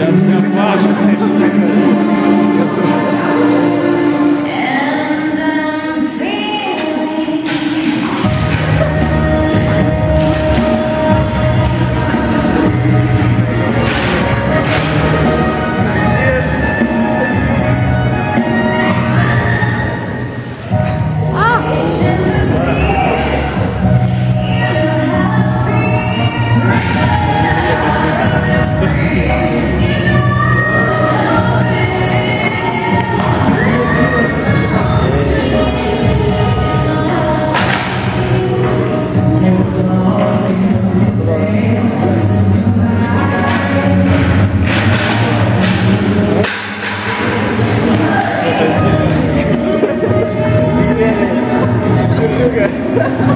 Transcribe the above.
Я взяв вашу. Yeah.